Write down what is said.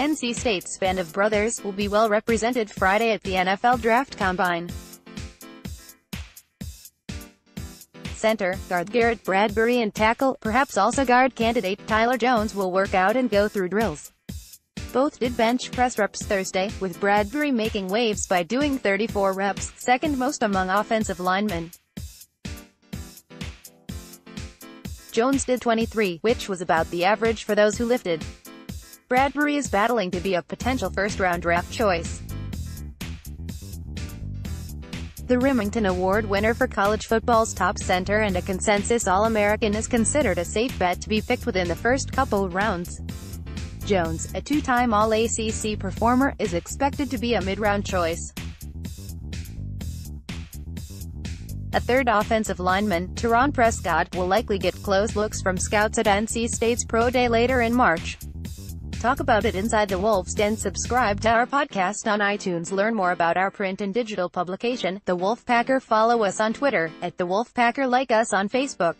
NC State's band of brothers will be well represented Friday at the NFL Draft Combine. Center, guard Garrett Bradbury and tackle, perhaps also guard candidate Tyler Jones will work out and go through drills. Both did bench press reps Thursday, with Bradbury making waves by doing 34 reps, second most among offensive linemen. Jones did 23, which was about the average for those who lifted. Bradbury is battling to be a potential first-round draft choice. The Rimington Award winner for college football's top center and a consensus All-American is considered a safe bet to be picked within the first couple rounds. Jones, a two-time All-ACC performer, is expected to be a mid-round choice. A third offensive lineman, Terronne Prescott, will likely get close looks from scouts at NC State's Pro Day later in March. Talk about it inside the Wolf's Den. Subscribe to our podcast on iTunes. Learn more about our print and digital publication, The Wolfpacker. Follow us on Twitter, at The Wolfpacker. Like us on Facebook.